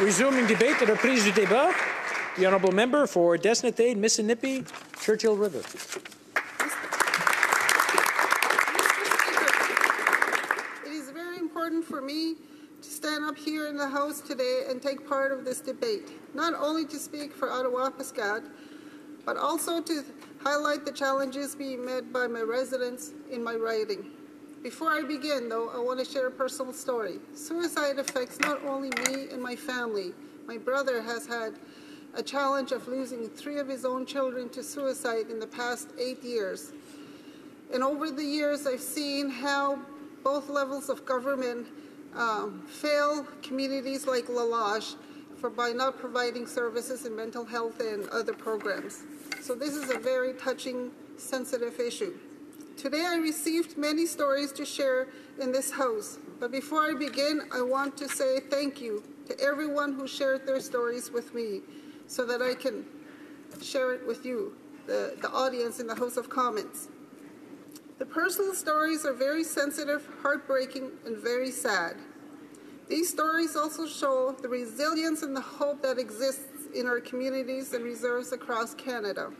Resuming debate, the reprise du débat. The honourable member for Desnethé, Missinippi, Churchill River. It is very important for me to stand up here in the House today and take part of this debate, not only to speak for Attawapiskat, but also to highlight the challenges being met by my residents in my riding. Before I begin, though, I want to share a personal story. Suicide affects not only me and my family. My brother has had a challenge of losing three of his own children to suicide in the past eight years. And over the years, I've seen how both levels of government um, fail communities like La Loche for by not providing services in mental health and other programs. So this is a very touching, sensitive issue. Today I received many stories to share in this house, but before I begin, I want to say thank you to everyone who shared their stories with me so that I can share it with you, the, the audience in the House of Commons. The personal stories are very sensitive, heartbreaking, and very sad. These stories also show the resilience and the hope that exists in our communities and reserves across Canada.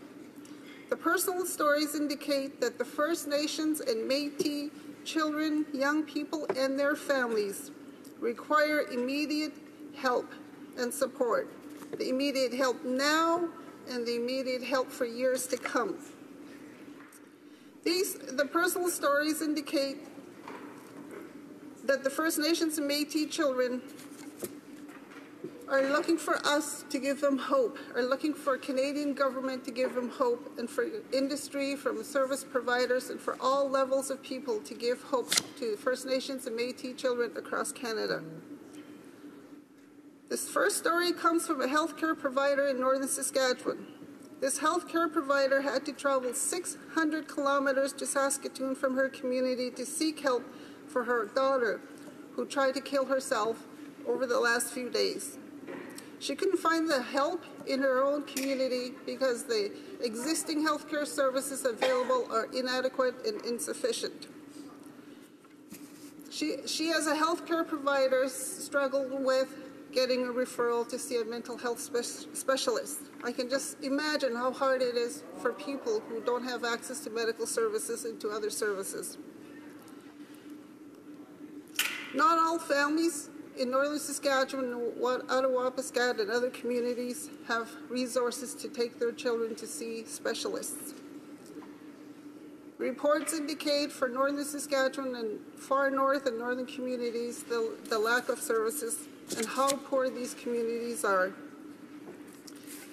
The personal stories indicate that the First Nations and Métis children, young people, and their families require immediate help and support. The immediate help now and the immediate help for years to come. These, the personal stories indicate that the First Nations and Métis children are looking for us to give them hope, are looking for Canadian government to give them hope, and for industry, from service providers, and for all levels of people to give hope to First Nations and Métis children across Canada. This first story comes from a healthcare provider in northern Saskatchewan. This healthcare provider had to travel 600 kilometers to Saskatoon from her community to seek help for her daughter, who tried to kill herself over the last few days. She couldn't find the help in her own community because the existing healthcare services available are inadequate and insufficient. She, she as a healthcare provider, struggled with getting a referral to see a mental health spe specialist. I can just imagine how hard it is for people who don't have access to medical services and to other services. Not all families in northern Saskatchewan, Ottawa, Attawapiskat, and other communities have resources to take their children to see specialists. Reports indicate for northern Saskatchewan and far north and northern communities the, the lack of services and how poor these communities are.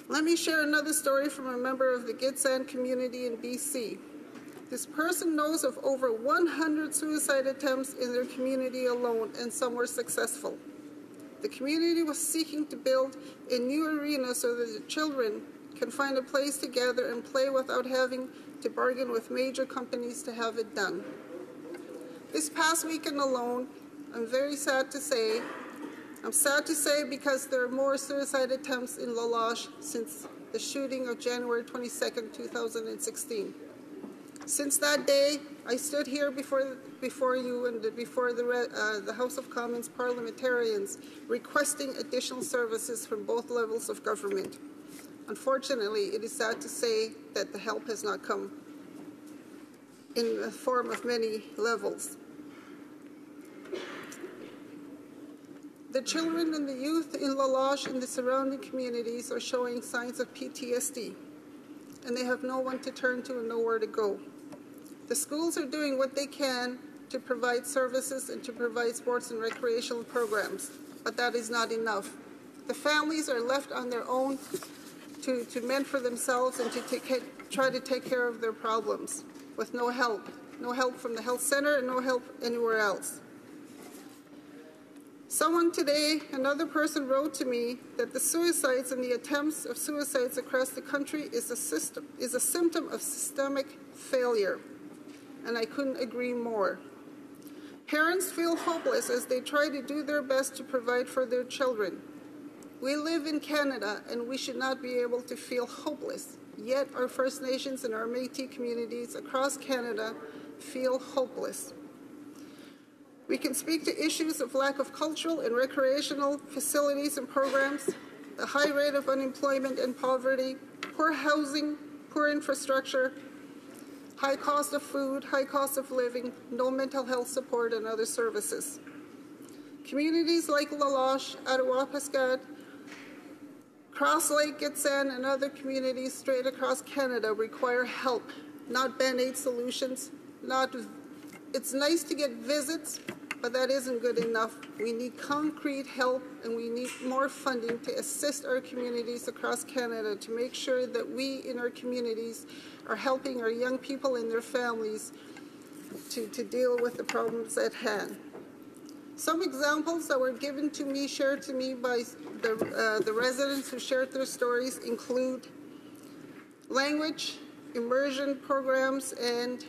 Let me share another story from a member of the Gitxsan community in BC. This person knows of over 100 suicide attempts in their community alone, and some were successful. The community was seeking to build a new arena so that the children can find a place to gather and play without having to bargain with major companies to have it done. This past weekend alone, I'm very sad to say, I'm sad to say because there are more suicide attempts in La Loche since the shooting of January 22, 2016. Since that day, I stood here before, before you and before the, uh, the House of Commons parliamentarians requesting additional services from both levels of government. Unfortunately, it is sad to say that the help has not come in the form of many levels. The children and the youth in La Loche and the surrounding communities are showing signs of PTSD, and they have no one to turn to and nowhere to go. The schools are doing what they can to provide services and to provide sports and recreational programs, but that is not enough. The families are left on their own to, to mend for themselves and to take, try to take care of their problems with no help. No help from the health center and no help anywhere else. Someone today, another person wrote to me that the suicides and the attempts of suicides across the country is a, system, is a symptom of systemic failure and I couldn't agree more. Parents feel hopeless as they try to do their best to provide for their children. We live in Canada and we should not be able to feel hopeless. Yet our First Nations and our Métis communities across Canada feel hopeless. We can speak to issues of lack of cultural and recreational facilities and programs, the high rate of unemployment and poverty, poor housing, poor infrastructure, high cost of food, high cost of living, no mental health support, and other services. Communities like La Loche, Attawapiskat, Cross Lake, Gitxsan, and other communities straight across Canada require help, not band-aid solutions. Not, it's nice to get visits, but that isn't good enough. We need concrete help and we need more funding to assist our communities across Canada to make sure that we in our communities are helping our young people and their families to, to deal with the problems at hand. Some examples that were given to me, shared to me by the, uh, the residents who shared their stories include language, immersion programs, and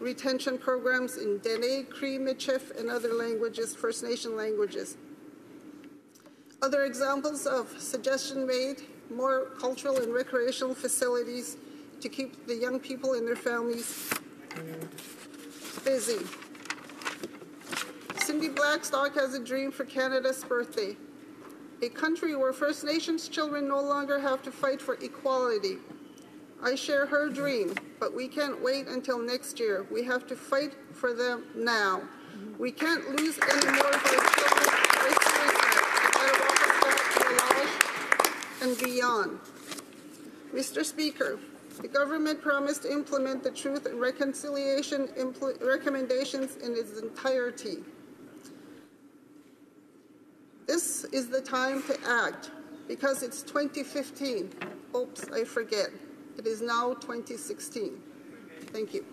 retention programs in Dene, Cree, Michif, and other languages, First Nation languages. Other examples of suggestion made, more cultural and recreational facilities to keep the young people and their families busy. Cindy Blackstock has a dream for Canada's birthday. A country where First Nations children no longer have to fight for equality. I share her dream, but we can't wait until next year. We have to fight for them now. We can't lose any more of our children and beyond. Mr. Speaker, the government promised to implement the Truth and Reconciliation recommendations in its entirety. This is the time to act because it's 2015. Oops, I forget. It is now 2016. Thank you.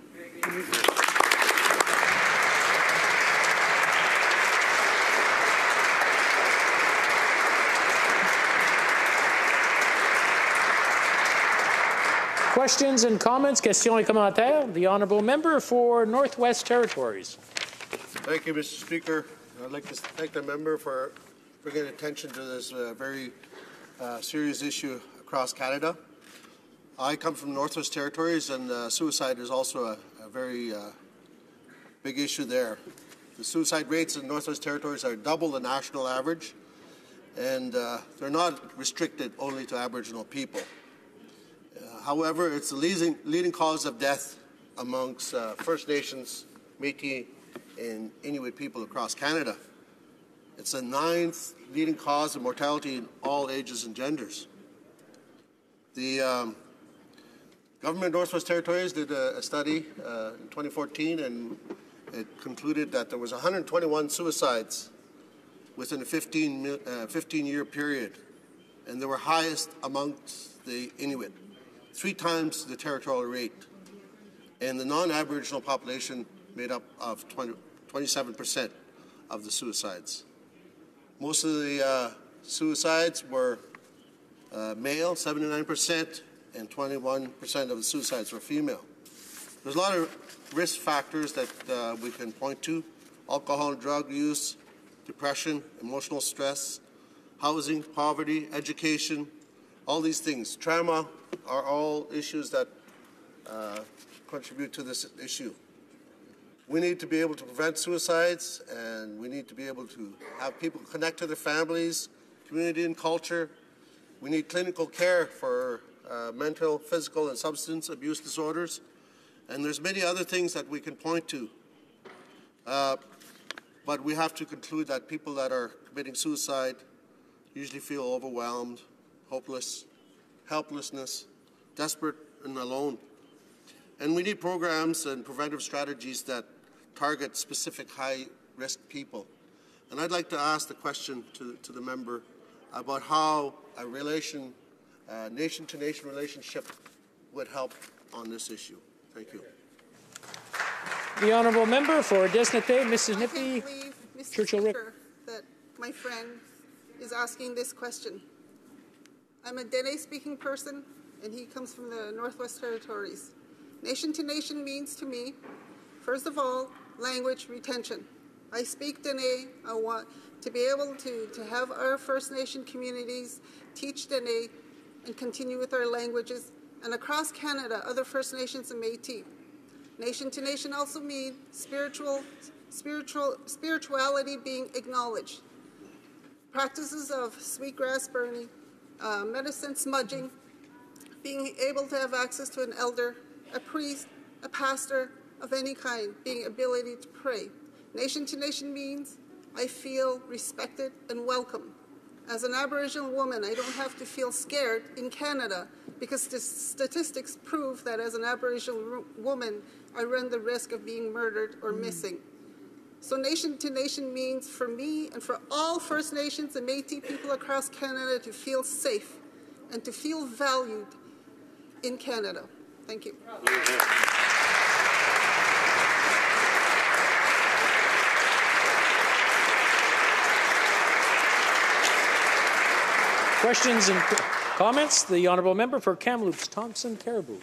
Questions and comments, questions et commentaires. The honourable member for Northwest Territories. Thank you, Mr. Speaker. I'd like to thank the member for bringing attention to this uh, very uh, serious issue across Canada. I come from Northwest Territories, and uh, suicide is also a, a very uh, big issue there. The suicide rates in Northwest Territories are double the national average, and uh, they're not restricted only to Aboriginal people. Uh, however, it's the leading, leading, cause of death amongst First Nations, Métis, and Inuit people across Canada. It's the ninth leading cause of mortality in all ages and genders. The um, government of Northwest Territories did a, a study uh, in 2014 and it concluded that there was 121 suicides within a 15, uh, 15 year period and they were highest amongst the Inuit, three times the territorial rate. And the non-Aboriginal population made up of 20, 27% of the suicides. Most of the uh, suicides were uh, male, 79%, and 21% of the suicides were female. There's a lot of risk factors that uh, we can point to alcohol and drug use, depression, emotional stress, housing, poverty, education, all these things. Trauma are all issues that uh, contribute to this issue. We need to be able to prevent suicides, and we need to be able to have people connect to their families, community and culture. We need clinical care for uh, mental, physical, and substance abuse disorders. And there's many other things that we can point to. Uh, but we have to conclude that people that are committing suicide usually feel overwhelmed, hopeless, helplessness, desperate, and alone. And we need programs and preventive strategies that target specific high-risk people. And I'd like to ask the question to, to the member about how a relation, uh, nation-to-nation relationship would help on this issue. Thank you. The honourable member for Desnethé, Missinippi, I can't Mr. Churchill Speaker, that my friend is asking this question. I'm a Dene-speaking person, and he comes from the Northwest Territories. Nation to nation means to me, first of all, language retention. I speak Dene. I want to be able to, to have our First Nation communities teach Dene and continue with our languages. And across Canada, other First Nations and Métis. Nation to nation also means spiritual spiritual, spirituality being acknowledged, practices of sweetgrass burning, uh, medicine smudging, being able to have access to an elder, a priest, a pastor of any kind, being ability to pray. Nation to nation means I feel respected and welcome. As an Aboriginal woman, I don't have to feel scared in Canada because the statistics prove that as an Aboriginal ru- woman, I run the risk of being murdered or mm. missing. So, nation to nation means for me and for all First Nations and Metis people across Canada to feel safe and to feel valued in Canada. Thank you. Questions and comments? The honourable member for Kamloops, Thompson Cariboo.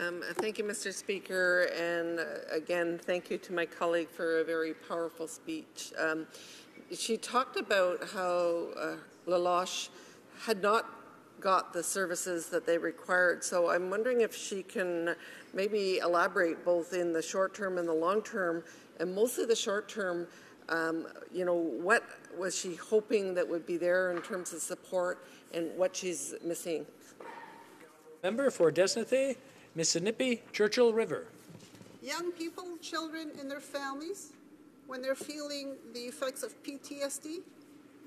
Um, Thank you, Mr. Speaker, and uh, again, thank you to my colleague for a very powerful speech. Um, She talked about how uh, La Loche had not got the services that they required, so I'm wondering if she can maybe elaborate both in the short term and the long term, and mostly the short term, um, you know, what was she hoping that would be there in terms of support and what she's missing? Member for Desnethé, Missinippi, Churchill River. Young people, children, and their families, when they're feeling the effects of PTSD,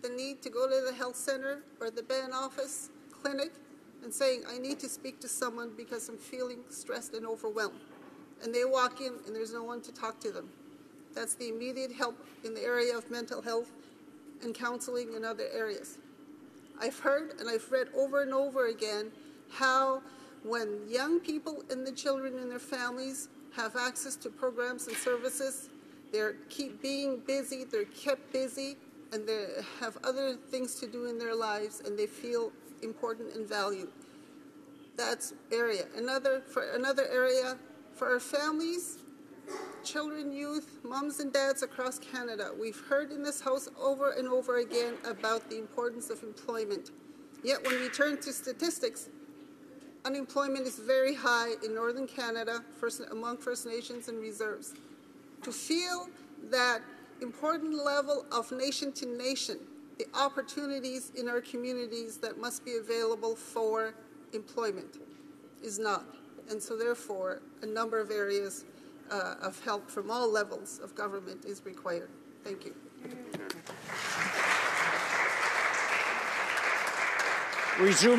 the need to go to the health center or the band office, clinic, and saying, I need to speak to someone because I'm feeling stressed and overwhelmed. And they walk in and there's no one to talk to them. That's the immediate help in the area of mental health and counseling in other areas. I've heard and I've read over and over again how when young people and the children and their families have access to programs and services, they're keep being busy, they're kept busy, and they have other things to do in their lives, and they feel important and valued. That's area. Another for another area for our families, children, youth, moms and dads across Canada. We've heard in this House over and over again about the importance of employment. Yet when we turn to statistics, unemployment is very high in Northern Canada first, among First Nations and reserves. To feel that important level of nation to nation, the opportunities in our communities that must be available for employment is not. And so, therefore, a number of areas uh, of help from all levels of government is required. Thank you. Resuming